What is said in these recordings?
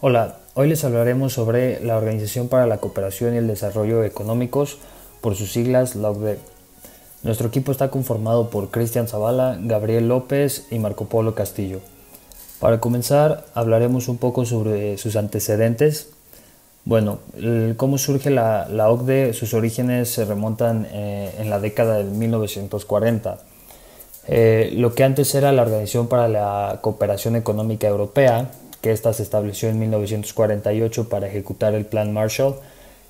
Hola, hoy les hablaremos sobre la Organización para la Cooperación y el Desarrollo Económicos, por sus siglas la OCDE. Nuestro equipo está conformado por Cristian Zavala, Gabriel López y Marco Polo Castillo. Para comenzar, hablaremos un poco sobre sus antecedentes. Bueno, cómo surge la, OCDE, sus orígenes se remontan eh, en la década de 1940. Eh, lo que antes era la Organización para la Cooperación Económica Europea que ésta se estableció en 1948 para ejecutar el Plan Marshall,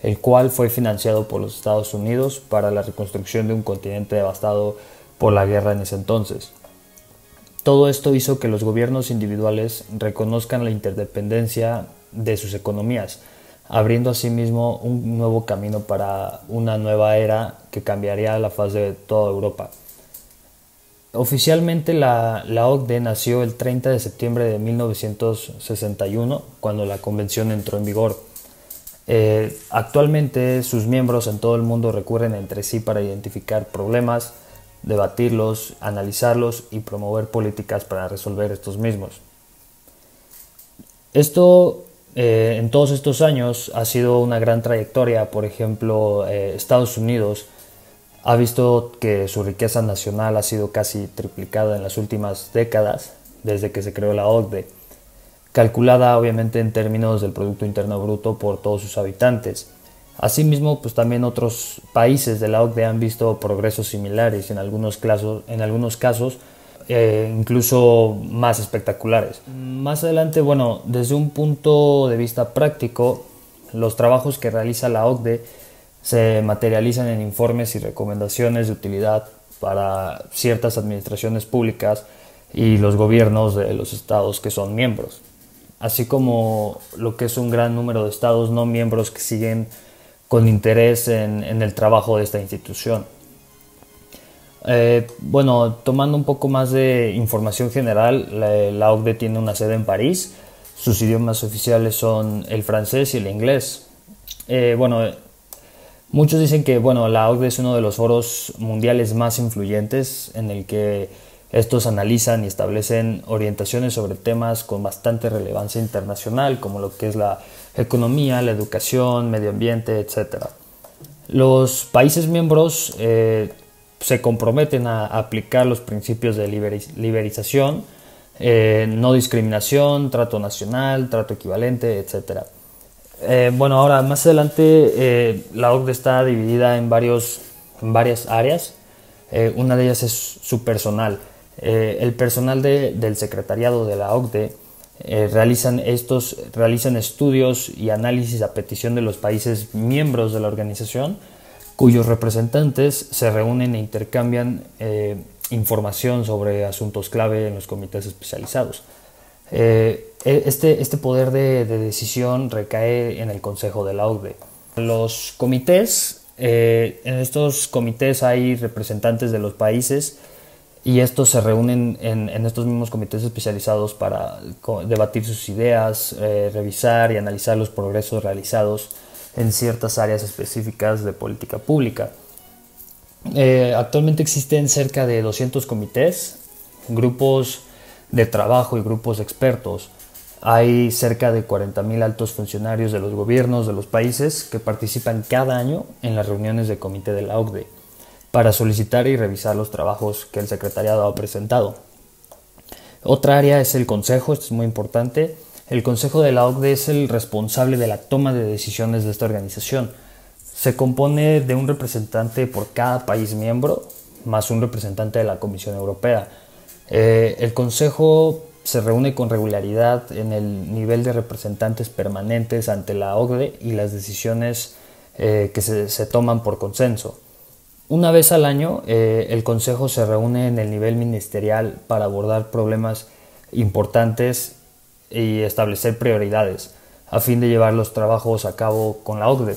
el cual fue financiado por los Estados Unidos para la reconstrucción de un continente devastado por la guerra en ese entonces. Todo esto hizo que los gobiernos individuales reconozcan la interdependencia de sus economías, abriendo asimismo un nuevo camino para una nueva era que cambiaría la faz de toda Europa. Oficialmente la, OCDE nació el 30 de septiembre de 1961, cuando la convención entró en vigor. Eh, actualmente sus miembros en todo el mundo recurren entre sí para identificar problemas, debatirlos, analizarlos y promover políticas para resolver estos mismos. Esto eh, en todos estos años ha sido una gran trayectoria. Por ejemplo, eh, Estados Unidos ha visto que su riqueza nacional ha sido casi triplicada en las últimas décadas desde que se creó la OCDE, calculada obviamente en términos del Producto Interno Bruto por todos sus habitantes. Asimismo, pues también otros países de la OCDE han visto progresos similares, en algunos casos, en algunos casos eh, incluso más espectaculares. Más adelante, bueno, desde un punto de vista práctico, los trabajos que realiza la OCDE se materializan en informes y recomendaciones de utilidad para ciertas administraciones públicas y los gobiernos de los estados que son miembros, así como lo que es un gran número de estados no miembros que siguen con interés en, el trabajo de esta institución. Eh, bueno, tomando un poco más de información general, la, OCDE tiene una sede en París, sus idiomas oficiales son el francés y el inglés. Eh, bueno, Muchos dicen que bueno, la OCDE es uno de los foros mundiales más influyentes en el que estos analizan y establecen orientaciones sobre temas con bastante relevancia internacional, como lo que es la economía, la educación, medio ambiente, etc. Los países miembros eh, se comprometen a aplicar los principios de liberización, eh, no discriminación, trato nacional, trato equivalente, etc. Eh, bueno, ahora más adelante eh, la OCDE está dividida en, varios, en varias áreas. Eh, una de ellas es su personal. el personal de, del secretariado de la OCDE realizan, estos, realizan estudios y análisis a petición de los países miembros de la organización, cuyos representantes se reúnen e intercambian información sobre asuntos clave en los comités especializados. Eh, e, este, este poder de, decisión recae en el Consejo de la OCDE. Los comités, eh, en estos comités hay representantes de los países y estos se reúnen en, estos mismos comités especializados para debatir sus ideas, eh, revisar y analizar los progresos realizados en ciertas áreas específicas de política pública. actualmente existen cerca de 200 comités, grupos de trabajo y grupos expertos. Hay cerca de 40.000 altos funcionarios de los gobiernos de los países que participan cada año en las reuniones de comité de la OCDE para solicitar y revisar los trabajos que el secretariado ha presentado. Otra área es el Consejo, esto es muy importante. El Consejo de la OCDE es el responsable de la toma de decisiones de esta organización. Se compone de un representante por cada país miembro, más un representante de la Comisión Europea. Eh, el Consejo se reúne con regularidad en el nivel de representantes permanentes ante la OCDE y las decisiones eh, que se, toman por consenso. Una vez al año, eh, el Consejo se reúne en el nivel ministerial para abordar problemas importantes y establecer prioridades a fin de llevar los trabajos a cabo con la OCDE.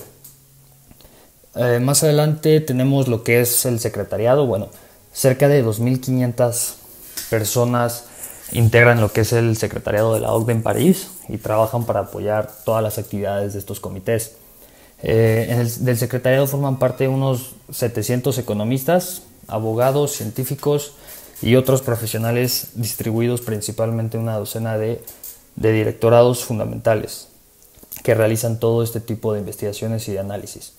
más adelante tenemos lo que es el secretariado, bueno, cerca de 2.500 personas integran lo que es el secretariado de la OCDE en París y trabajan para apoyar todas las actividades de estos comités. Eh, el, del secretariado forman parte unos 700 economistas, abogados, científicos y otros profesionales distribuidos principalmente en una docena de de directorados fundamentales que realizan todo este tipo de investigaciones y de análisis.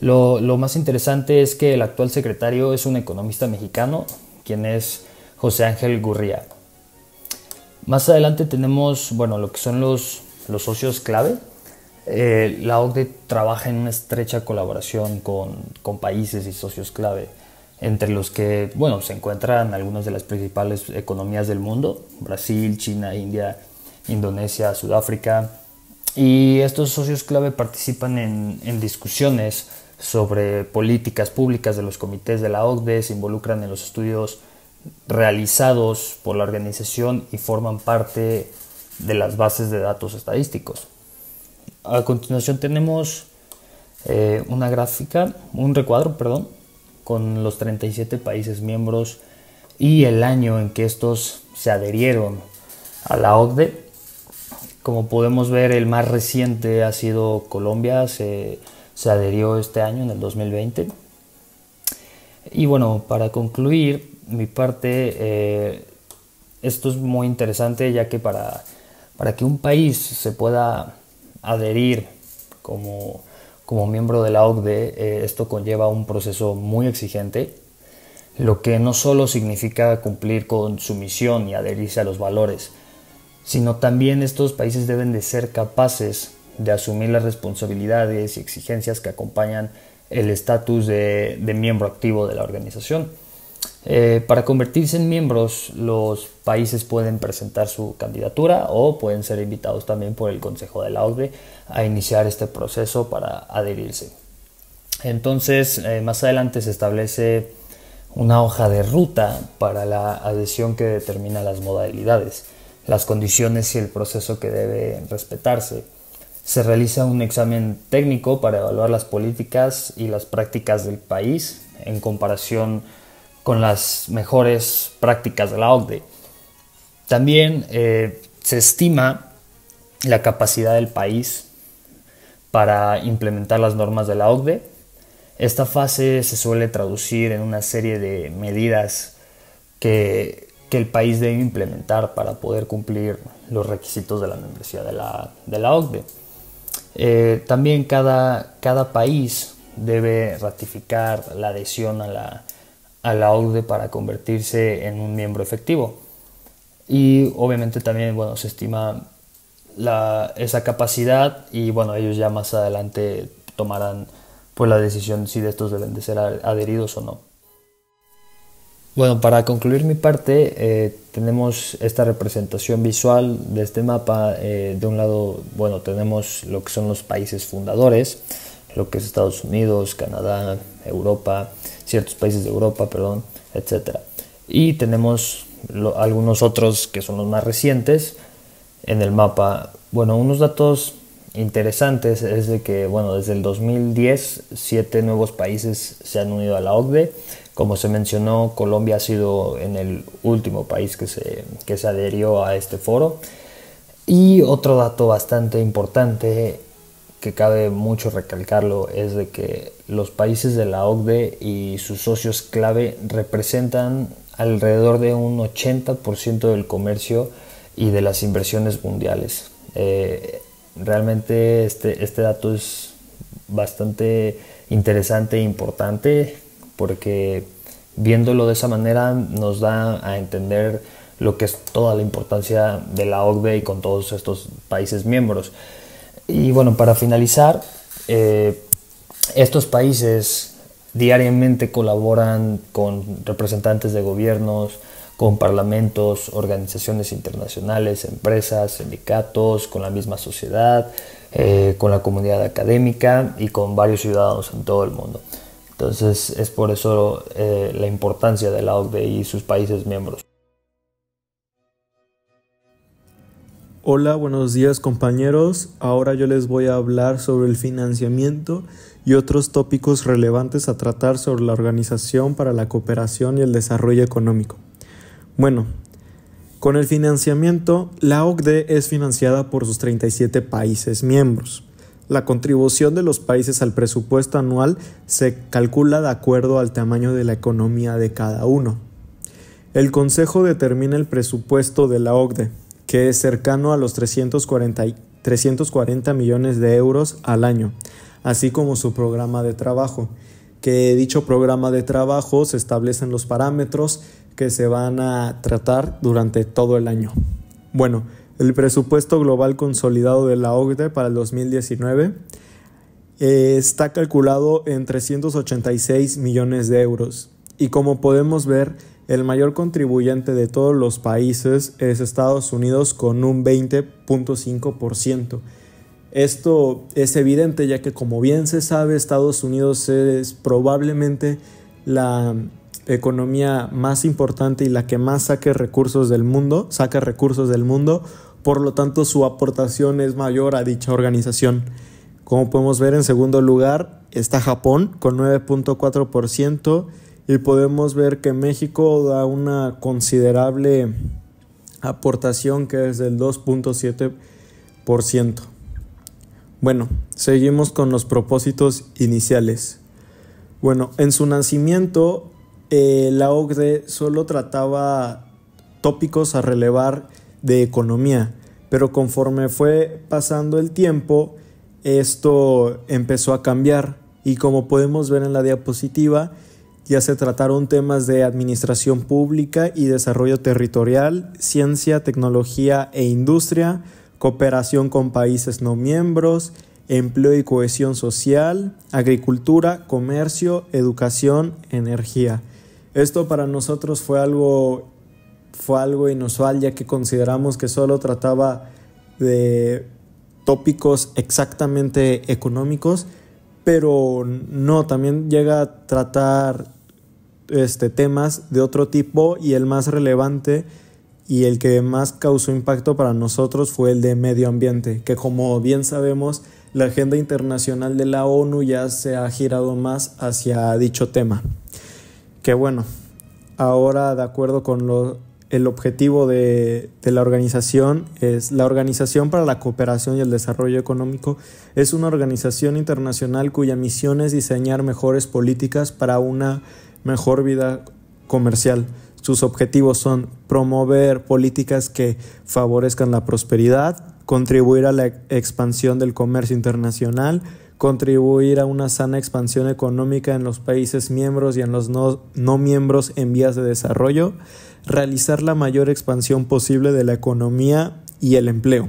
Lo, más interesante es que el actual secretario es un economista mexicano, quien es José Ángel Gurría. Más adelante tenemos, bueno, lo que son los, los socios clave. Eh, la OCDE trabaja en una estrecha colaboración con, con, países y socios clave, entre los que, bueno, se encuentran algunas de las principales economías del mundo, Brasil, China, India, Indonesia, Sudáfrica, y estos socios clave participan en, en discusiones sobre políticas públicas de los comités de la OCDE, se involucran en los estudios realizados por la organización y forman parte de las bases de datos estadísticos. A continuación tenemos eh, una gráfica, un recuadro, perdón, con los 37 países miembros y el año en que estos se adherieron a la OCDE. Como podemos ver, el más reciente ha sido Colombia, se se adherió este año, en el 2020. Y bueno, para concluir mi parte, eh, esto es muy interesante ya que para, para que un país se pueda adherir como, como miembro de la OCDE, eh, esto conlleva un proceso muy exigente, lo que no solo significa cumplir con su misión y adherirse a los valores, sino también estos países deben de ser capaces de asumir las responsabilidades y exigencias que acompañan el estatus de, miembro activo de la organización. Eh, para convertirse en miembros, los países pueden presentar su candidatura o pueden ser invitados también por el Consejo de la OCDE a iniciar este proceso para adherirse. Entonces, eh, más adelante se establece una hoja de ruta para la adhesión que determina las modalidades, las condiciones y el proceso que debe respetarse se realiza un examen técnico para evaluar las políticas y las prácticas del país en comparación con las mejores prácticas de la OCDE. También eh, se estima la capacidad del país para implementar las normas de la OCDE. Esta fase se suele traducir en una serie de medidas que, el país debe implementar para poder cumplir los requisitos de la membresía de la, de la OCDE. Eh, también cada, cada, país debe ratificar la adhesión a la, a la OCDE para convertirse en un miembro efectivo. Y obviamente también bueno, se estima la, esa capacidad y bueno, ellos ya más adelante tomarán pues, la decisión si de estos deben de ser adheridos o no. Bueno, para concluir mi parte, eh, tenemos esta representación visual de este mapa. Eh, de un lado, bueno, tenemos lo que son los países fundadores, lo que es Estados Unidos, Canadá, Europa, ciertos países de Europa, perdón, etc. Y tenemos algunos otros que son los más recientes en el mapa. Bueno, unos datos interesantes es de que, bueno, desde el 2010, siete nuevos países se han unido a la OCDE como se mencionó, Colombia ha sido en el último país que se, que se adherió a este foro. Y otro dato bastante importante que cabe mucho recalcarlo es de que los países de la OCDE y sus socios clave representan alrededor de un 80% del comercio y de las inversiones mundiales. Eh, realmente este, este dato es bastante interesante e importante porque viéndolo de esa manera nos da a entender lo que es toda la importancia de la OCDE y con todos estos países miembros. Y bueno, para finalizar, eh, estos países diariamente colaboran con representantes de gobiernos, con parlamentos, organizaciones internacionales, empresas, sindicatos, con la misma sociedad, eh, con la comunidad académica y con varios ciudadanos en todo el mundo. Entonces es por eso eh, la importancia de la OCDE y sus países miembros. Hola, buenos días compañeros. Ahora yo les voy a hablar sobre el financiamiento y otros tópicos relevantes a tratar sobre la Organización para la Cooperación y el Desarrollo Económico. Bueno, con el financiamiento, la OCDE es financiada por sus 37 países miembros. La contribución de los países al presupuesto anual se calcula de acuerdo al tamaño de la economía de cada uno. El Consejo determina el presupuesto de la OCDE, que es cercano a los 340, 340 millones de euros al año, así como su programa de trabajo, que dicho programa de trabajo se establecen los parámetros que se van a tratar durante todo el año. Bueno, el presupuesto global consolidado de la OCDE para el 2019 eh, está calculado en 386 millones de euros y como podemos ver, el mayor contribuyente de todos los países es Estados Unidos con un 20.5%. Esto es evidente ya que como bien se sabe Estados Unidos es probablemente la economía más importante y la que más saque recursos del mundo, saca recursos del mundo, por lo tanto su aportación es mayor a dicha organización. Como podemos ver en segundo lugar está Japón con 9.4% y podemos ver que México da una considerable aportación que es del 2.7%. Bueno, seguimos con los propósitos iniciales. Bueno, en su nacimiento eh, la OCDE solo trataba tópicos a relevar de economía, pero conforme fue pasando el tiempo, esto empezó a cambiar y como podemos ver en la diapositiva, ya se trataron temas de administración pública y desarrollo territorial, ciencia, tecnología e industria, cooperación con países no miembros, empleo y cohesión social, agricultura, comercio, educación, energía. Esto para nosotros fue algo, fue algo inusual ya que consideramos que solo trataba de tópicos exactamente económicos, pero no, también llega a tratar este, temas de otro tipo y el más relevante y el que más causó impacto para nosotros fue el de medio ambiente, que como bien sabemos, la agenda internacional de la ONU ya se ha girado más hacia dicho tema. Que bueno, ahora de acuerdo con lo, el objetivo de, la organización es la Organización para la Cooperación y el Desarrollo Económico es una organización internacional cuya misión es diseñar mejores políticas para una mejor vida comercial. Sus objetivos son promover políticas que favorezcan la prosperidad, contribuir a la expansión del comercio internacional, contribuir a una sana expansión económica en los países miembros y en los no, miembros en vías de desarrollo, realizar la mayor expansión posible de la economía y el empleo.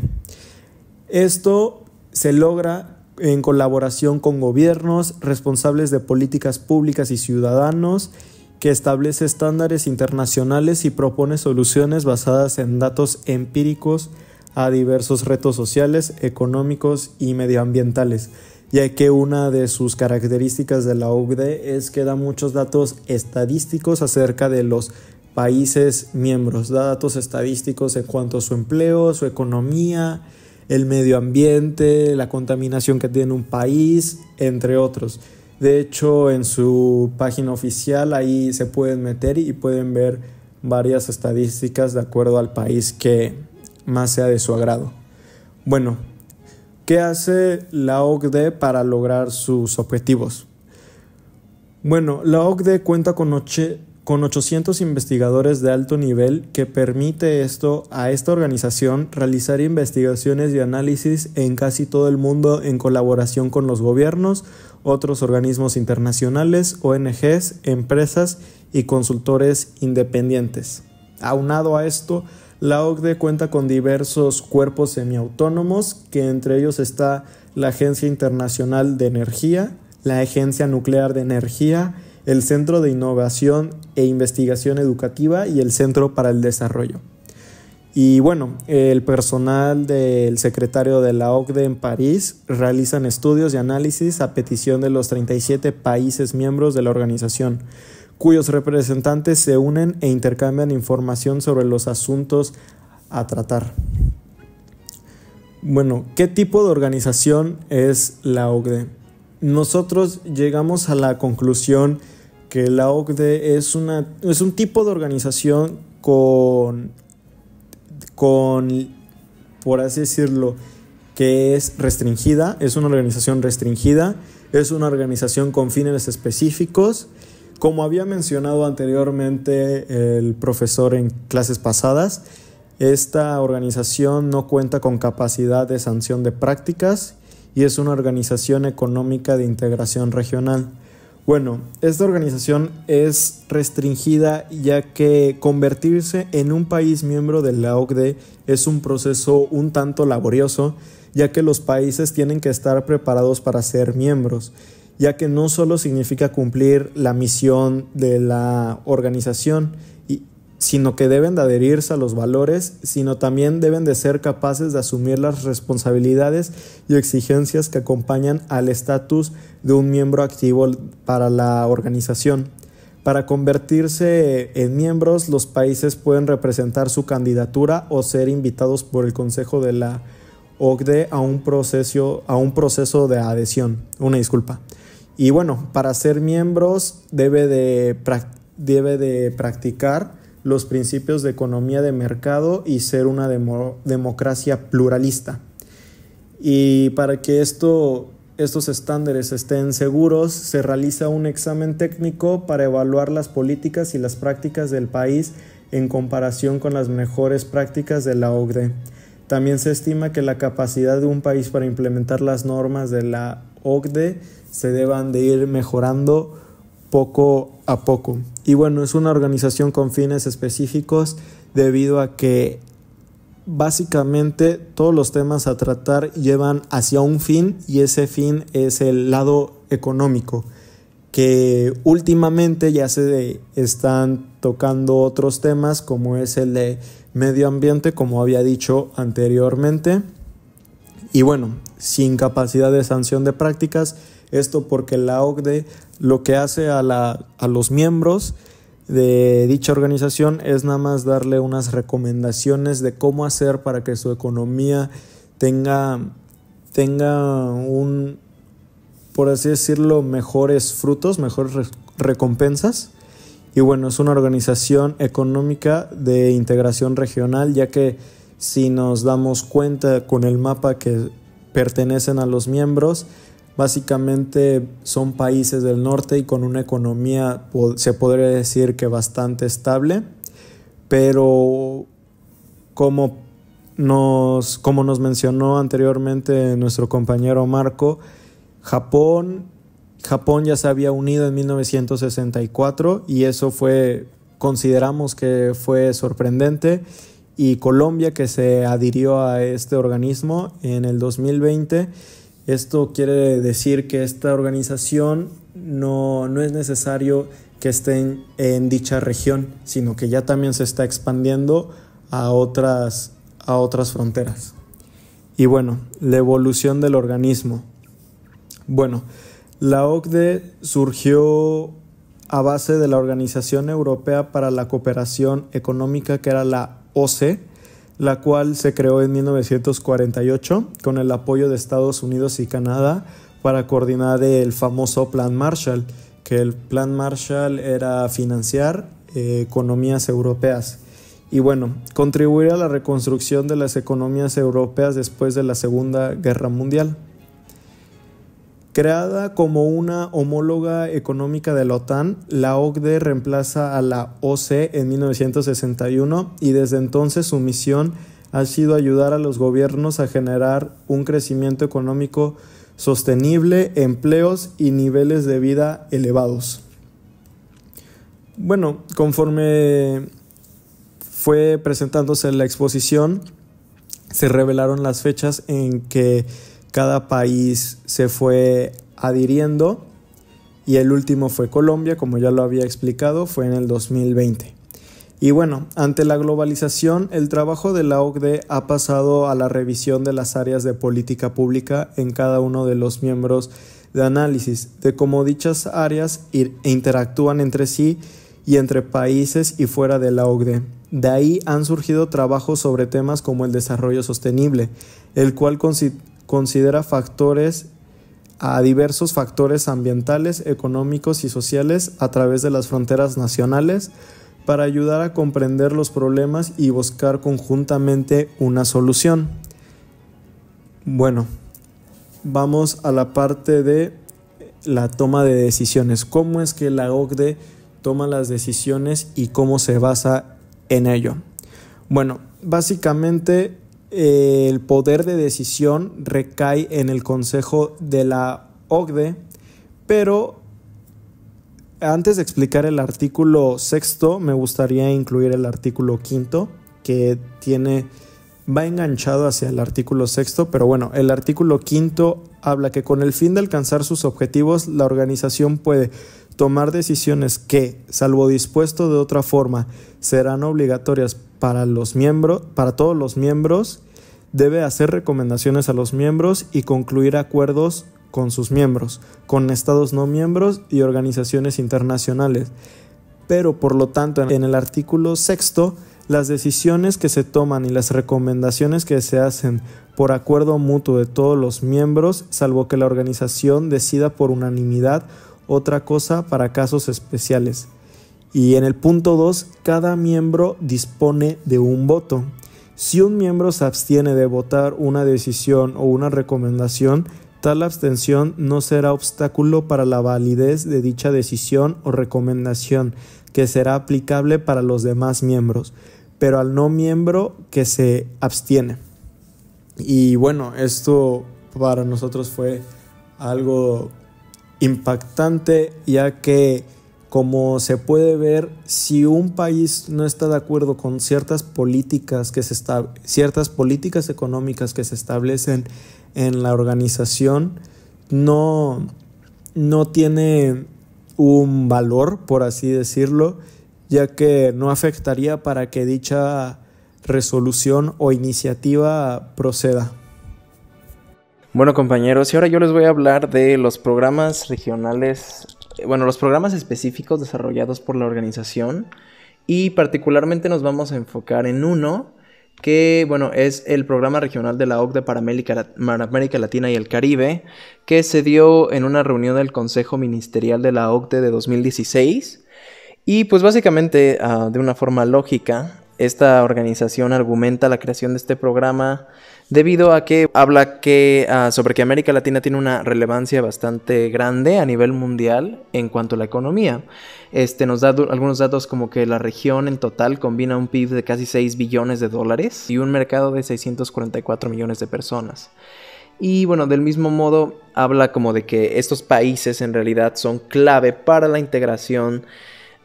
Esto se logra en colaboración con gobiernos, responsables de políticas públicas y ciudadanos, que establece estándares internacionales y propone soluciones basadas en datos empíricos a diversos retos sociales, económicos y medioambientales ya que una de sus características de la OCDE es que da muchos datos estadísticos acerca de los países miembros, da datos estadísticos en cuanto a su empleo, su economía, el medio ambiente, la contaminación que tiene un país, entre otros. De hecho, en su página oficial ahí se pueden meter y pueden ver varias estadísticas de acuerdo al país que más sea de su agrado. Bueno, ¿Qué hace la OCDE para lograr sus objetivos? Bueno, la OCDE cuenta con, con 800 investigadores de alto nivel que permite esto a esta organización realizar investigaciones y análisis en casi todo el mundo en colaboración con los gobiernos, otros organismos internacionales, ONGs, empresas y consultores independientes. Aunado a esto, la OCDE cuenta con diversos cuerpos semiautónomos, que entre ellos está la Agencia Internacional de Energía, la Agencia Nuclear de Energía, el Centro de Innovación e Investigación Educativa y el Centro para el Desarrollo. Y bueno, el personal del secretario de la OCDE en París realizan estudios y análisis a petición de los 37 países miembros de la organización cuyos representantes se unen e intercambian información sobre los asuntos a tratar. Bueno, ¿qué tipo de organización es la OCDE? Nosotros llegamos a la conclusión que la OCDE es, una, es un tipo de organización con, con, por así decirlo, que es restringida, es una organización restringida, es una organización con fines específicos. Como había mencionado anteriormente el profesor en clases pasadas, Esta organización no cuenta con capacidad de sanción de prácticas y es una organización económica de integración regional. Bueno, esta organización es restringida ya que convertirse en un país miembro de la OCDE es un proceso un tanto laborioso, ya que los países tienen que estar preparados para ser miembros, ya que no solo significa cumplir la misión de la organización, sino que deben de adherirse a los valores, sino también deben de ser capaces de asumir las responsabilidades y exigencias que acompañan al estatus de un miembro activo para la organización. Para convertirse en miembros, los países pueden representar su candidatura o ser invitados por el Consejo de la OCDE a un proceso, a un proceso de adhesión. Una disculpa. Y bueno, para ser miembros debe de, debe de practicar los principios de economía de mercado y ser una democracia pluralista. Y para que esto, estos estándares estén seguros, se realiza un examen técnico para evaluar las políticas y las prácticas del país en comparación con las mejores prácticas de la OCDE. También se estima que la capacidad de un país para implementar las normas de la OCDE se deban de ir mejorando poco a poco. Y bueno, es una organización con fines específicos debido a que básicamente todos los temas a tratar llevan hacia un fin y ese fin es el lado económico que últimamente ya se están tocando otros temas como es el de medio ambiente como había dicho anteriormente. Y bueno sin capacidad de sanción de prácticas esto porque la OCDE lo que hace a, la, a los miembros de dicha organización es nada más darle unas recomendaciones de cómo hacer para que su economía tenga, tenga un, por así decirlo, mejores frutos, mejores recompensas. Y bueno, es una organización económica de integración regional, ya que si nos damos cuenta con el mapa que pertenecen a los miembros, Básicamente son países del norte y con una economía, se podría decir que bastante estable, pero como nos, como nos mencionó anteriormente nuestro compañero Marco, Japón, Japón ya se había unido en 1964 y eso fue, consideramos que fue sorprendente y Colombia que se adhirió a este organismo en el 2020 esto quiere decir que esta organización no, es necesario que estén en dicha región, sino que ya también se está expandiendo a otras, a otras fronteras. Y bueno, la evolución del organismo. Bueno, la OCDE surgió a base de la Organización Europea para la Cooperación Económica, que era la OCE, la cual se creó en 1948 con el apoyo de Estados Unidos y Canadá para coordinar el famoso Plan Marshall, que el Plan Marshall era financiar eh, economías europeas y bueno, contribuir a la reconstrucción de las economías europeas después de la Segunda Guerra Mundial. Creada como una homóloga económica de la OTAN, la OCDE reemplaza a la OCE en 1961 y desde entonces su misión ha sido ayudar a los gobiernos a generar un crecimiento económico sostenible, empleos y niveles de vida elevados. Bueno, conforme fue presentándose la exposición, se revelaron las fechas en que cada país se fue adhiriendo y el último fue Colombia, como ya lo había explicado, fue en el 2020. Y bueno, ante la globalización, el trabajo de la OCDE ha pasado a la revisión de las áreas de política pública en cada uno de los miembros de análisis, de cómo dichas áreas interactúan entre sí y entre países y fuera de la OCDE. De ahí han surgido trabajos sobre temas como el desarrollo sostenible, el cual considera factores a diversos factores ambientales, económicos y sociales a través de las fronteras nacionales para ayudar a comprender los problemas y buscar conjuntamente una solución. Bueno, vamos a la parte de la toma de decisiones. ¿Cómo es que la OCDE toma las decisiones y cómo se basa en ello? Bueno, básicamente el poder de decisión recae en el Consejo de la OCDE, pero antes de explicar el artículo sexto, me gustaría incluir el artículo quinto, que tiene va enganchado hacia el artículo sexto, pero bueno, el artículo quinto habla que con el fin de alcanzar sus objetivos, la organización puede tomar decisiones que, salvo dispuesto de otra forma, serán obligatorias para los miembros, para todos los miembros, debe hacer recomendaciones a los miembros y concluir acuerdos con sus miembros, con estados no miembros y organizaciones internacionales. Pero por lo tanto, en el artículo sexto, las decisiones que se toman y las recomendaciones que se hacen por acuerdo mutuo de todos los miembros, salvo que la organización decida por unanimidad otra cosa para casos especiales. Y en el punto 2, cada miembro dispone de un voto. Si un miembro se abstiene de votar una decisión o una recomendación, tal abstención no será obstáculo para la validez de dicha decisión o recomendación, que será aplicable para los demás miembros, pero al no miembro que se abstiene. Y bueno, esto para nosotros fue algo impactante ya que como se puede ver, si un país no está de acuerdo con ciertas políticas que se ciertas políticas económicas que se establecen en la organización, no, no tiene un valor, por así decirlo, ya que no afectaría para que dicha resolución o iniciativa proceda. Bueno compañeros, y ahora yo les voy a hablar de los programas regionales, bueno, los programas específicos desarrollados por la organización y particularmente nos vamos a enfocar en uno que, bueno, es el programa regional de la OCDE para América, Latina y el Caribe, que se dio en una reunión del Consejo Ministerial de la OCDE de 2016. Y pues básicamente, ah, de una forma lógica, esta organización argumenta la creación de este programa debido a que habla que, ah, sobre que América Latina tiene una relevancia bastante grande a nivel mundial en cuanto a la economía. Este, nos da algunos datos como que la región en total combina un PIB de casi 6 billones de dólares y un mercado de 644 millones de personas. Y bueno, del mismo modo habla como de que estos países en realidad son clave para la integración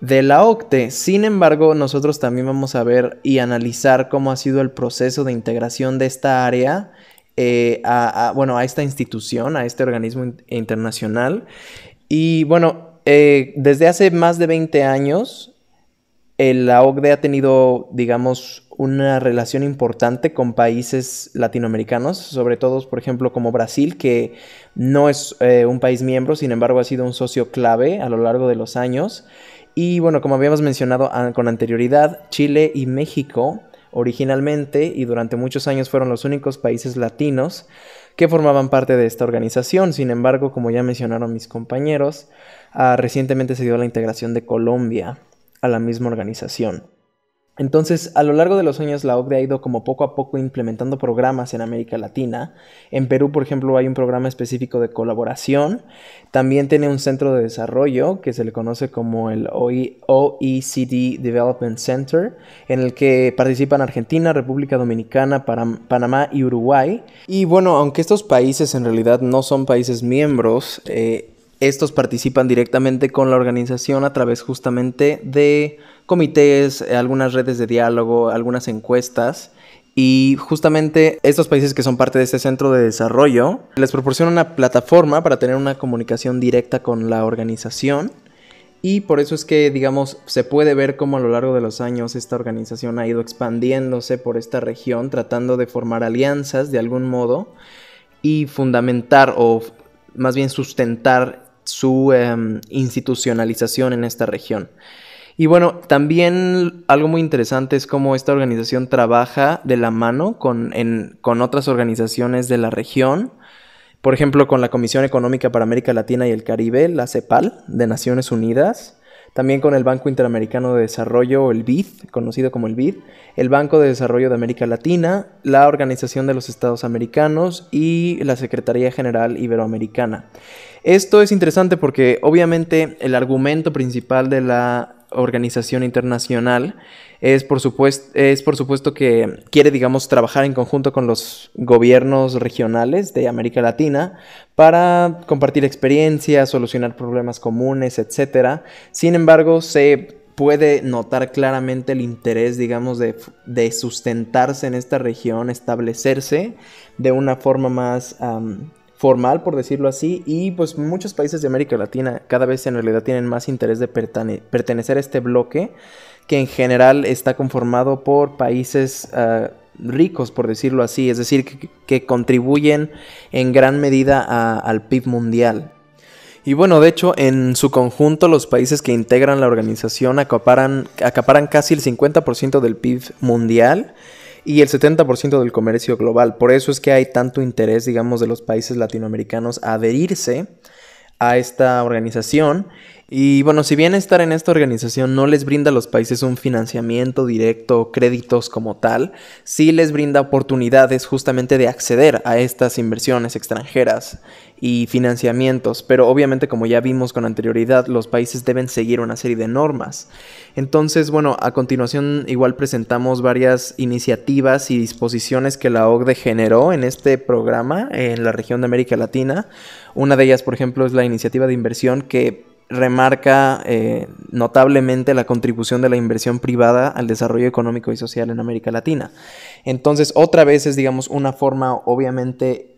de la OCTE. Sin embargo, nosotros también vamos a ver y analizar cómo ha sido el proceso de integración de esta área eh, a, bueno, a esta institución, a este organismo internacional. Y bueno, eh, desde hace más de 20 años, la OCDE ha tenido, digamos, una relación importante con países latinoamericanos, sobre todo, por ejemplo, como Brasil, que no es eh, un país miembro, sin embargo, ha sido un socio clave a lo largo de los años. Y bueno, como habíamos mencionado con anterioridad, Chile y México originalmente y durante muchos años fueron los únicos países latinos que formaban parte de esta organización. Sin embargo, como ya mencionaron mis compañeros, ah, recientemente se dio la integración de Colombia a la misma organización. Entonces, a lo largo de los años, la OCDE ha ido como poco a poco implementando programas en América Latina. En Perú, por ejemplo, hay un programa específico de colaboración. También tiene un centro de desarrollo que se le conoce como el OECD Development Center, en el que participan Argentina, República Dominicana, Panamá y Uruguay. Y bueno, aunque estos países en realidad no son países miembros, eh, estos participan directamente con la organización a través justamente de comités, eh, algunas redes de diálogo, algunas encuestas. Y justamente estos países que son parte de este centro de desarrollo les proporcionan una plataforma para tener una comunicación directa con la organización. Y por eso es que, digamos, se puede ver cómo a lo largo de los años esta organización ha ido expandiéndose por esta región, tratando de formar alianzas de algún modo y fundamentar o más bien sustentar su em, institucionalización en esta región. Y bueno, también algo muy interesante es cómo esta organización trabaja de la mano con, con otras organizaciones de la región. Por ejemplo, con la Comisión Económica para América Latina y el Caribe, la CEPAL, de Naciones Unidas también con el Banco Interamericano de Desarrollo, el BID, conocido como el BID, el Banco de Desarrollo de América Latina, la Organización de los Estados Americanos y la Secretaría General Iberoamericana. Esto es interesante porque obviamente el argumento principal de la organización internacional es por, supuesto, es por supuesto que quiere, digamos, trabajar en conjunto con los gobiernos regionales de América Latina para compartir experiencias, solucionar problemas comunes, etc. Sin embargo, se puede notar claramente el interés, digamos, de, sustentarse en esta región, establecerse de una forma más formal, por decirlo así, y pues muchos países de América Latina cada vez en realidad tienen más interés de pertenecer a este bloque, que en general está conformado por países ah, ricos, por decirlo así, es decir, que, contribuyen en gran medida al PIB mundial. Y bueno, de hecho, en su conjunto los países que integran la organización acaparan, acaparan casi el 50% del PIB mundial y el 70% del comercio global. Por eso es que hay tanto interés, digamos, de los países latinoamericanos a adherirse a esta organización. Y bueno, si bien estar en esta organización no les brinda a los países un financiamiento directo, créditos como tal, sí les brinda oportunidades justamente de acceder a estas inversiones extranjeras y financiamientos, pero obviamente como ya vimos con anterioridad, los países deben seguir una serie de normas. Entonces, bueno, a continuación igual presentamos varias iniciativas y disposiciones que la OCDE generó en este programa en la región de América Latina. Una de ellas, por ejemplo, es la iniciativa de inversión que remarca eh, notablemente la contribución de la inversión privada al desarrollo económico y social en América Latina. Entonces, otra vez es, digamos, una forma obviamente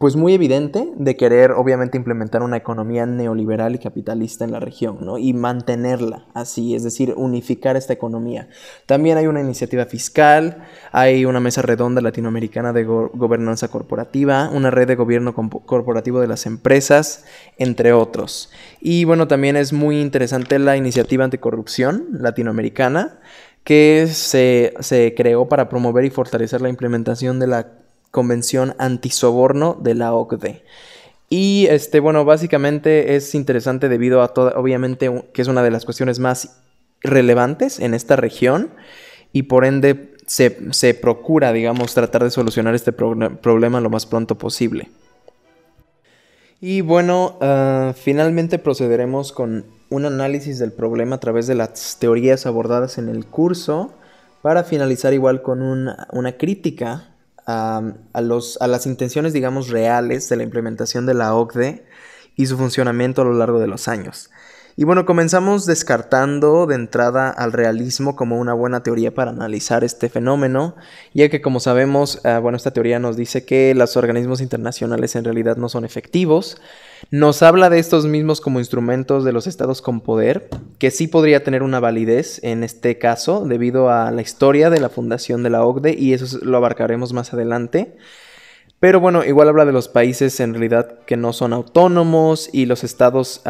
pues muy evidente de querer obviamente implementar una economía neoliberal y capitalista en la región, ¿no? Y mantenerla así, es decir, unificar esta economía. También hay una iniciativa fiscal, hay una mesa redonda latinoamericana de gobernanza corporativa, una red de gobierno corporativo de las empresas, entre otros. Y bueno, también es muy interesante la iniciativa anticorrupción latinoamericana que se, se creó para promover y fortalecer la implementación de la Convención Antisoborno de la OCDE. Y este, bueno, básicamente es interesante debido a todo, obviamente, que es una de las cuestiones más relevantes en esta región y por ende se, procura, digamos, tratar de solucionar este problema lo más pronto posible. Y bueno, ah, finalmente procederemos con un análisis del problema a través de las teorías abordadas en el curso para finalizar igual con una crítica a, los, a las intenciones, digamos, reales de la implementación de la OCDE y su funcionamiento a lo largo de los años. Y bueno, comenzamos descartando de entrada al realismo como una buena teoría para analizar este fenómeno, ya que como sabemos, ah, bueno, esta teoría nos dice que los organismos internacionales en realidad no son efectivos, nos habla de estos mismos como instrumentos de los estados con poder, que sí podría tener una validez en este caso debido a la historia de la fundación de la OCDE y eso lo abarcaremos más adelante. Pero bueno, igual habla de los países en realidad que no son autónomos y los estados,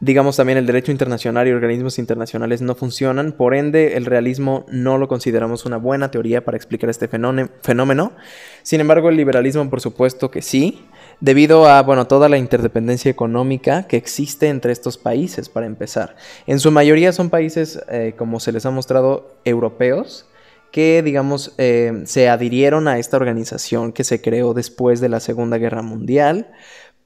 digamos también el derecho internacional y organismos internacionales no funcionan, por ende el realismo no lo consideramos una buena teoría para explicar este fenómeno. Sin embargo, el liberalismo por supuesto que sí debido a bueno, toda la interdependencia económica que existe entre estos países, para empezar. En su mayoría son países, eh, como se les ha mostrado, europeos, que, digamos, eh, se adhirieron a esta organización que se creó después de la Segunda Guerra Mundial.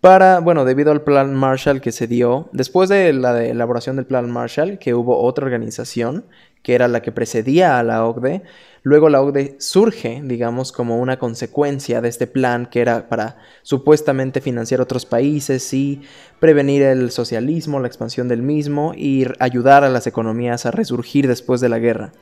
Para, bueno, debido al plan Marshall que se dio, después de la elaboración del plan Marshall, que hubo otra organización, que era la que precedía a la OCDE, Luego la OCDE surge, digamos, como una consecuencia de este plan que era para supuestamente financiar otros países y prevenir el socialismo, la expansión del mismo y ayudar a las economías a resurgir después de la guerra.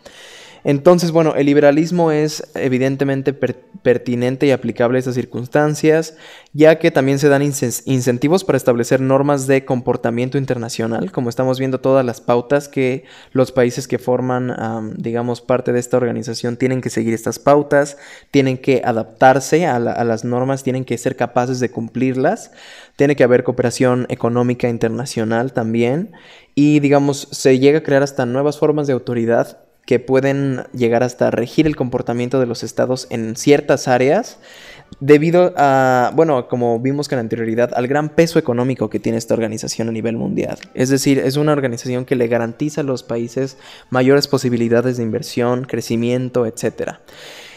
Entonces, bueno, el liberalismo es evidentemente pertinente y aplicable a estas circunstancias, ya que también se dan incentivos para establecer normas de comportamiento internacional, como estamos viendo todas las pautas que los países que forman, digamos, parte de esta organización tienen que seguir estas pautas, tienen que adaptarse a, a las normas, tienen que ser capaces de cumplirlas, tiene que haber cooperación económica internacional también, y digamos, se llega a crear hasta nuevas formas de autoridad que pueden llegar hasta regir el comportamiento de los estados en ciertas áreas debido a, bueno, como vimos con anterioridad, al gran peso económico que tiene esta organización a nivel mundial. Es decir, es una organización que le garantiza a los países mayores posibilidades de inversión, crecimiento, etc.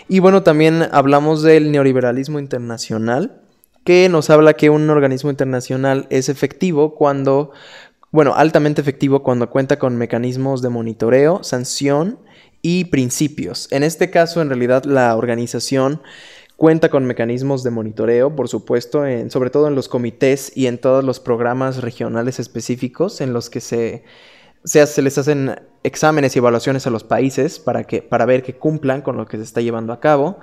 Y bueno, también hablamos del neoliberalismo internacional, que nos habla que un organismo internacional es efectivo cuando bueno, altamente efectivo cuando cuenta con mecanismos de monitoreo, sanción y principios. En este caso, en realidad, la organización cuenta con mecanismos de monitoreo, por supuesto, sobre todo en los comités y en todos los programas regionales específicos en los que se, se, les hacen exámenes y evaluaciones a los países para, que, para ver que cumplan con lo que se está llevando a cabo.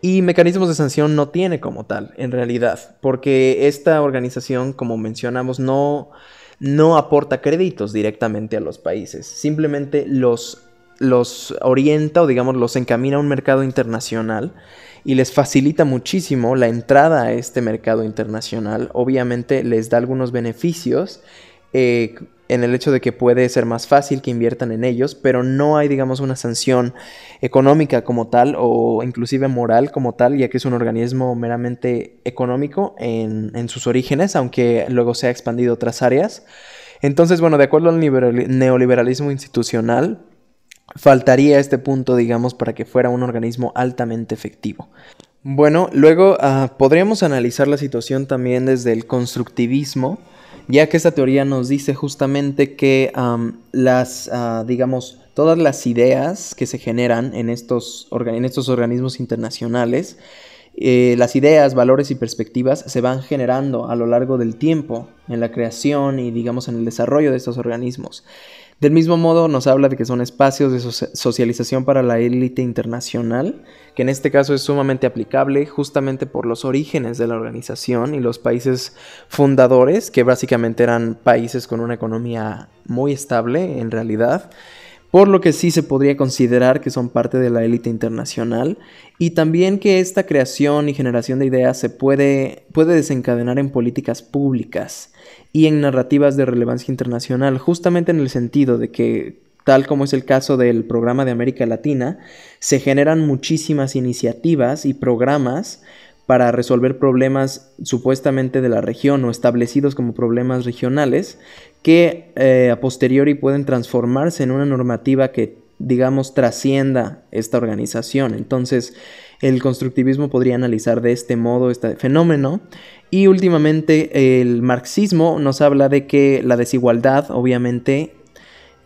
Y mecanismos de sanción no tiene como tal, en realidad, porque esta organización, como mencionamos, no, no aporta créditos directamente a los países, simplemente los los orienta o digamos los encamina a un mercado internacional y les facilita muchísimo la entrada a este mercado internacional. Obviamente les da algunos beneficios eh, en el hecho de que puede ser más fácil que inviertan en ellos, pero no hay digamos una sanción económica como tal o inclusive moral como tal, ya que es un organismo meramente económico en, en sus orígenes, aunque luego se ha expandido a otras áreas. Entonces, bueno, de acuerdo al neoliberalismo institucional, faltaría este punto, digamos, para que fuera un organismo altamente efectivo. Bueno, luego ah, podríamos analizar la situación también desde el constructivismo, ya que esta teoría nos dice justamente que las, ah, digamos, todas las ideas que se generan en estos, en estos organismos internacionales, eh, las ideas, valores y perspectivas se van generando a lo largo del tiempo en la creación y digamos en el desarrollo de estos organismos. Del mismo modo nos habla de que son espacios de socialización para la élite internacional, que en este caso es sumamente aplicable justamente por los orígenes de la organización y los países fundadores, que básicamente eran países con una economía muy estable en realidad por lo que sí se podría considerar que son parte de la élite internacional y también que esta creación y generación de ideas se puede, puede desencadenar en políticas públicas y en narrativas de relevancia internacional, justamente en el sentido de que, tal como es el caso del programa de América Latina, se generan muchísimas iniciativas y programas para resolver problemas supuestamente de la región o establecidos como problemas regionales que eh, a posteriori pueden transformarse en una normativa que digamos trascienda esta organización. Entonces el constructivismo podría analizar de este modo este fenómeno y últimamente el marxismo nos habla de que la desigualdad obviamente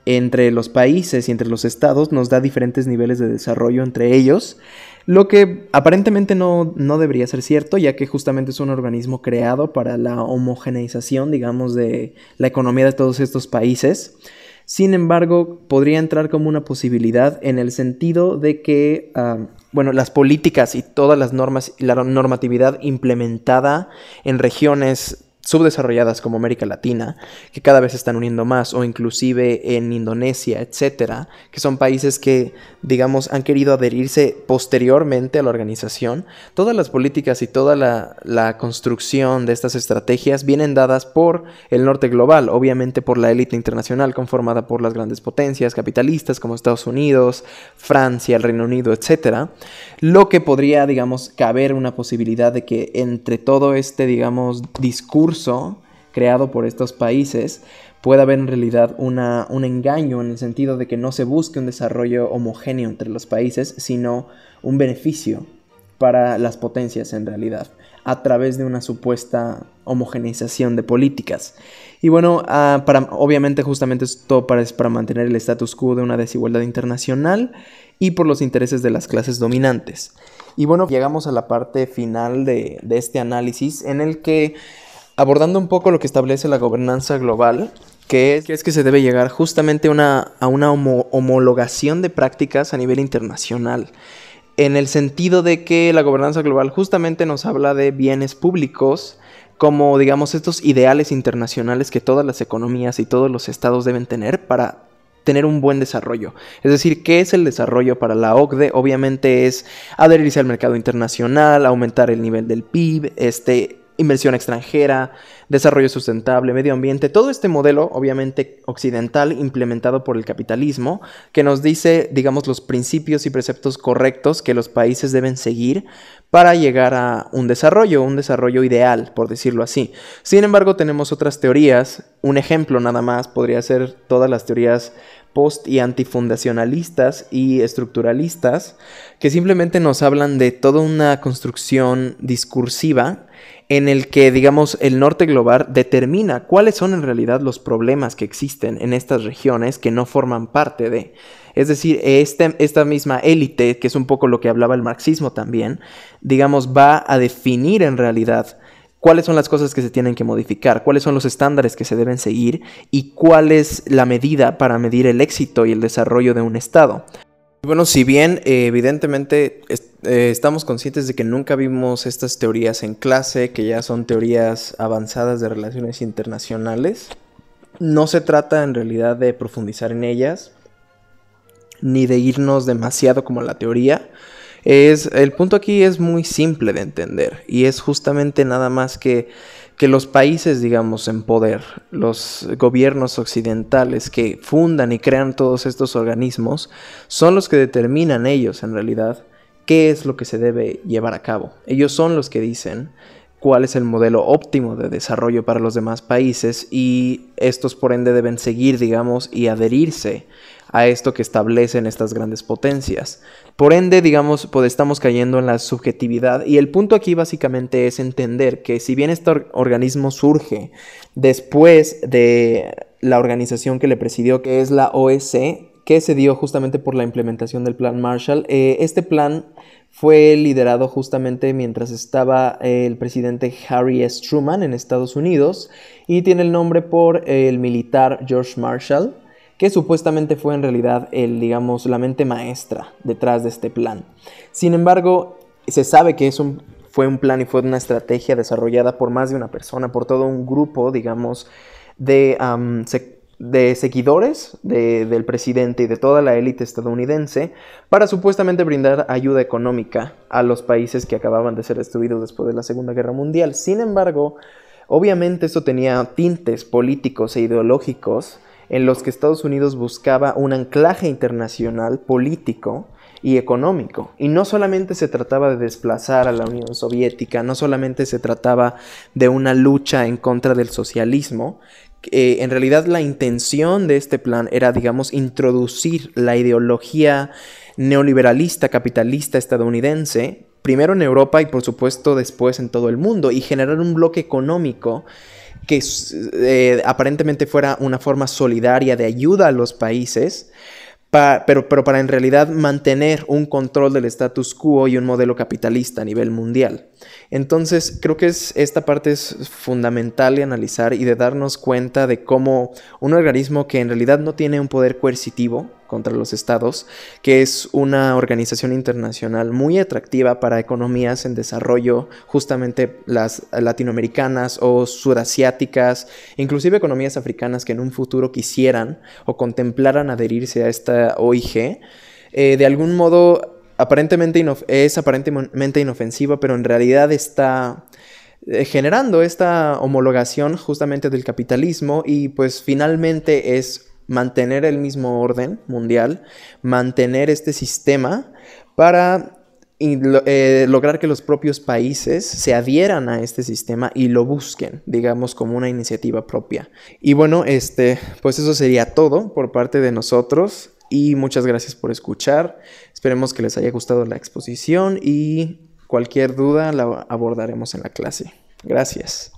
entre los países y entre los estados nos da diferentes niveles de desarrollo entre ellos lo que aparentemente no, debería ser cierto, ya que justamente es un organismo creado para la homogeneización, digamos, de la economía de todos estos países. Sin embargo, podría entrar como una posibilidad en el sentido de que, ah, bueno, las políticas y todas las normas y la normatividad implementada en regiones subdesarrolladas como América Latina, que cada vez se están uniendo más, o inclusive en Indonesia, etcétera, que son países que, digamos, han querido adherirse posteriormente a la organización, todas las políticas y toda la, la construcción de estas estrategias vienen dadas por el norte global, obviamente por la élite internacional conformada por las grandes potencias capitalistas como Estados Unidos, Francia, el Reino Unido, etcétera, lo que podría, digamos, caber una posibilidad de que entre todo este, digamos, discurso creado por estos países puede haber en realidad una, un engaño en el sentido de que no se busque un desarrollo homogéneo entre los países, sino un beneficio para las potencias en realidad, a través de una supuesta homogeneización de políticas. Y bueno, ah, para, obviamente justamente esto para, es para mantener el status quo de una desigualdad internacional y por los intereses de las clases dominantes. Y bueno, llegamos a la parte final de, de este análisis en el que abordando un poco lo que establece la gobernanza global, que es, que, se debe llegar justamente a una homologación de prácticas a nivel internacional, en el sentido de que la gobernanza global justamente nos habla de bienes públicos, como digamos estos ideales internacionales que todas las economías y todos los estados deben tener para tener un buen desarrollo. Es decir, ¿qué es el desarrollo para la OCDE? Obviamente es adherirse al mercado internacional, aumentar el nivel del PIB, este, inversión extranjera, desarrollo sustentable, medio ambiente, todo este modelo obviamente occidental implementado por el capitalismo que nos dice, digamos, los principios y preceptos correctos que los países deben seguir para llegar a un desarrollo, un desarrollo ideal, por decirlo así. Sin embargo, tenemos otras teorías. Un ejemplo nada más podría ser todas las teorías post y antifundacionalistas y estructuralistas que simplemente nos hablan de toda una construcción discursiva en el que, digamos, el norte global determina cuáles son en realidad los problemas que existen en estas regiones que no forman parte de. Es decir, este, esta misma élite, que es un poco lo que hablaba el marxismo también, digamos, va a definir en realidad cuáles son las cosas que se tienen que modificar, cuáles son los estándares que se deben seguir y cuál es la medida para medir el éxito y el desarrollo de un Estado. Bueno, si bien eh, evidentemente eh, estamos conscientes de que nunca vimos estas teorías en clase, que ya son teorías avanzadas de relaciones internacionales, no se trata en realidad de profundizar en ellas, ni de irnos demasiado como la teoría. Es, el punto aquí es muy simple de entender y es justamente nada más que que los países, digamos, en poder, los gobiernos occidentales que fundan y crean todos estos organismos, son los que determinan ellos, en realidad, qué es lo que se debe llevar a cabo. Ellos son los que dicen cuál es el modelo óptimo de desarrollo para los demás países y estos por ende deben seguir, digamos, y adherirse a esto que establecen estas grandes potencias. Por ende, digamos, pues estamos cayendo en la subjetividad y el punto aquí básicamente es entender que si bien este organismo surge después de la organización que le presidió, que es la OSCE, que se dio justamente por la implementación del Plan Marshall, eh, este plan fue liderado justamente mientras estaba el presidente Harry S. Truman en Estados Unidos y tiene el nombre por el militar George Marshall que supuestamente fue en realidad el, digamos, la mente maestra detrás de este plan. Sin embargo, se sabe que es un, fue un plan y fue una estrategia desarrollada por más de una persona, por todo un grupo, digamos, de, seguidores del presidente y de toda la élite estadounidense para supuestamente brindar ayuda económica a los países que acababan de ser destruidos después de la Segunda Guerra Mundial. Sin embargo, obviamente eso tenía tintes políticos e ideológicos en los que Estados Unidos buscaba un anclaje internacional político y económico. Y no solamente se trataba de desplazar a la Unión Soviética, no solamente se trataba de una lucha en contra del socialismo, eh, en realidad la intención de este plan era, digamos, introducir la ideología neoliberalista capitalista estadounidense, primero en Europa y por supuesto después en todo el mundo, y generar un bloque económico que eh, aparentemente fuera una forma solidaria de ayuda a los países, pero, para en realidad mantener un control del status quo y un modelo capitalista a nivel mundial. Entonces, creo que es, esta parte es fundamental de analizar y de darnos cuenta de cómo un organismo que en realidad no tiene un poder coercitivo, contra los estados, que es una organización internacional muy atractiva para economías en desarrollo, justamente las latinoamericanas o sudasiáticas, inclusive economías africanas que en un futuro quisieran o contemplaran adherirse a esta OIG, eh, de algún modo aparentemente es aparentemente inofensiva, pero en realidad está eh, generando esta homologación justamente del capitalismo y pues finalmente es mantener el mismo orden mundial, mantener este sistema para eh, lograr que los propios países se adhieran a este sistema y lo busquen, digamos, como una iniciativa propia. Y bueno, este, pues eso sería todo por parte de nosotros y muchas gracias por escuchar. Esperemos que les haya gustado la exposición y cualquier duda la abordaremos en la clase. Gracias.